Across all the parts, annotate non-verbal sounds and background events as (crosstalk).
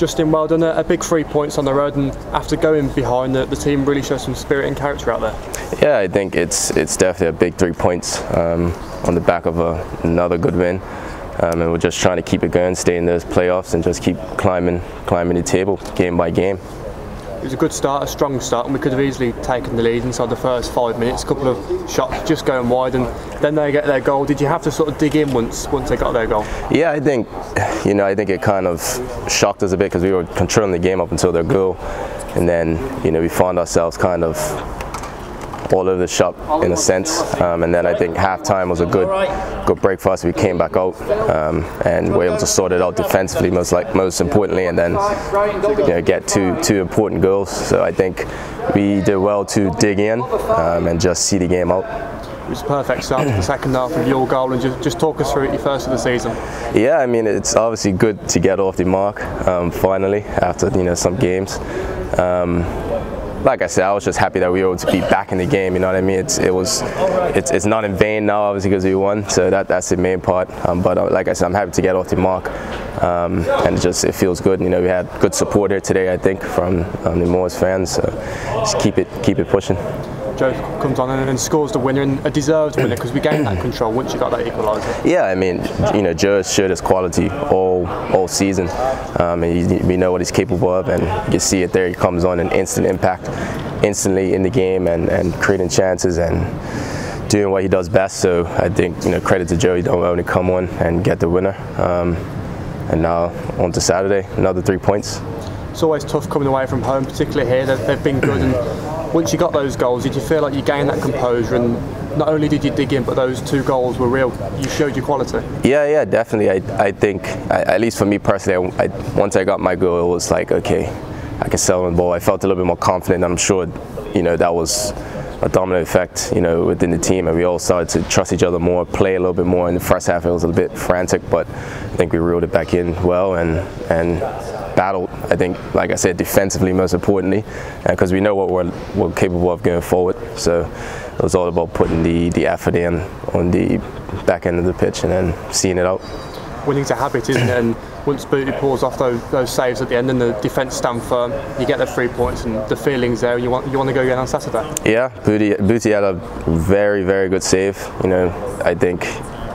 Justin, well done. A, big three points on the road, and after going behind, the, the team really shows some spirit and character out there. Yeah, I think it's it's definitely a big three points um, on the back of a, another good win. Um, and we're just trying to keep it going, stay in those playoffs, and just keep climbing, climbing the table game by game. It was a good start, a strong start, and we could have easily taken the lead inside the first five minutes. A couple of shots just going wide, and then they get their goal. Did you have to sort of dig in once once they got their goal? Yeah, I think, you know, I think it kind of shocked us a bit because we were controlling the game up until their goal, and then you know we found ourselves kind of all over the shop in a sense. Um, and then I think halftime was a good good break for us. We came back out um, and were able to sort it out defensively, most like most importantly, and then you know, get two two important goals. So I think we did well to dig in um, and just see the game out. It was a perfect start to the second half of your goal, and just, just talk us through it, your first of the season. Yeah, I mean it's obviously good to get off the mark um, finally after you know some games. Um, like I said, I was just happy that we were able to be back in the game. You know what I mean? It's it was it's, it's not in vain now, obviously, because we won. So that that's the main part. Um, but uh, like I said, I'm happy to get off the mark, um, and it just it feels good. You know, we had good support here today. I think from um, the Moors fans. So just keep it keep it pushing. Joe comes on and, scores the winner and a deserved winner because we gained that (clears throat) control once you got that equaliser. Yeah, I mean, you know, Joe has showed his quality all all season, um, and he, we know what he's capable of, and you can see it there. He comes on an instant impact, instantly in the game, and, and creating chances and doing what he does best. So I think you know, credit to Joe. He don't only come on and get the winner. Um, and now on to Saturday, another three points. It's always tough coming away from home, particularly here. They've, they've been good and once you got those goals, did you feel like you gained that composure and not only did you dig in, but those two goals were real. You showed your quality. Yeah, yeah, definitely. I, I think, I, at least for me personally, I, once I got my goal, it was like, okay, I can sell the ball. I felt a little bit more confident. I'm sure, you know, that was a dominant effect, you know, within the team, and we all started to trust each other more, play a little bit more. In the first half, it was a bit frantic, but I think we reeled it back in well, and and battled, I think, like I said, defensively most importantly, because uh, we know what we're, we're capable of going forward. So it was all about putting the, the effort in on the back end of the pitch and then seeing it out. Winning's a habit, isn't it? And once Booty pulls off those, those saves at the end and the defence stand firm, you get the three points and the feelings there. You want you want to go again on Saturday. Yeah, Booty Booty had a very very good save. You know, I think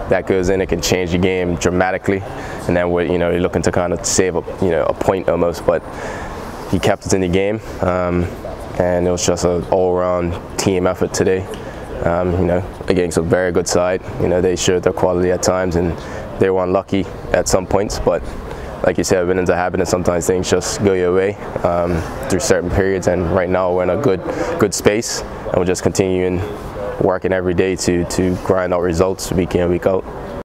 that goes in, it can change the game dramatically. And then we're, you know, you're looking to kind of save a, you know, a point almost, but he kept us in the game. Um, and it was just an all-around team effort today. Um, you know, against a very good side. You know, they showed their quality at times, and they were unlucky at some points. But like you said, winnings are and Sometimes things just go your way um, through certain periods. And right now, we're in a good, good space, and we're just continuing working every day to, to grind out results week in, week out.